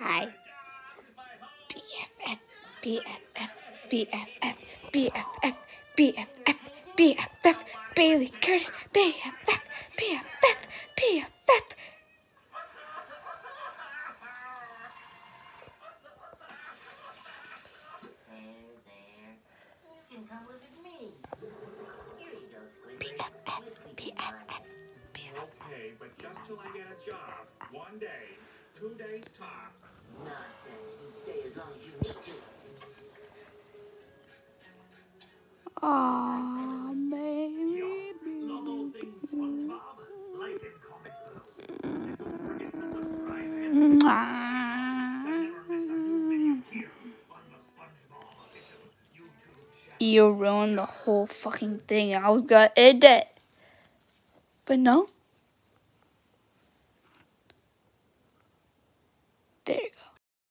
Hi. BFF, BFF, BFF, BFF, BFF, BFF, Bailey Curtis, BFF, BFF, BFF. But just till I get a job. One day, two days. You ruined the whole fucking thing. I was gonna end it. But no,